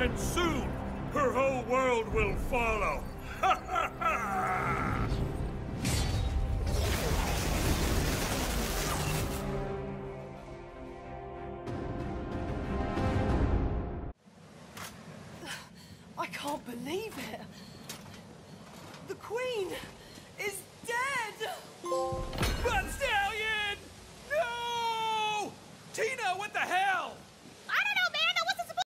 and soon her whole world will follow. I can't believe it. The Queen is dead! Butt Stallion! No! Tina, what the hell?